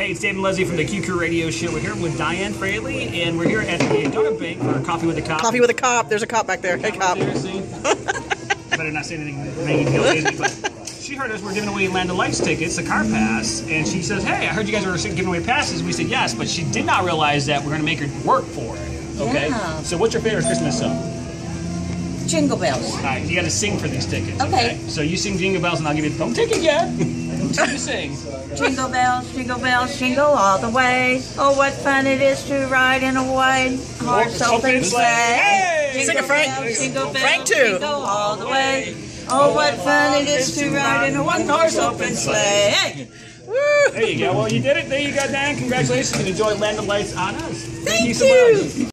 Hey, it's Dave and Leslie from the QQ Radio Show. We're here with Diane Fraley, and we're here at the Donut Bank for Coffee with a Cop. Coffee with a cop. There's a cop back there. Hey, cop. Seriously. Better not say anything making you feel lazy, but she heard us. We're giving away Land of Lights tickets, the car pass, and she says, "Hey, I heard you guys were giving away passes." We said yes, but she did not realize that we're going to make her work for it. Okay. Yeah. So, what's your favorite Christmas song? Jingle bells. All right, you got to sing for these tickets. Okay. So you sing Jingle Bells, and I'll give you. Don't take it yet. You sing. Jingle bells, jingle bells, jingle all the way. Oh, what fun it is to ride in a white horse Open sleigh. Hey! Jingle Sing it, Frank. bells, jingle bells, Frank, too. jingle all the way. Oh, what fun it is to ride in a one horse open sleigh. Hey! Woo! There you go. Well, you did it. There you go, Dan. Congratulations and enjoy Land of Lights on us. Thank, Thank you so much.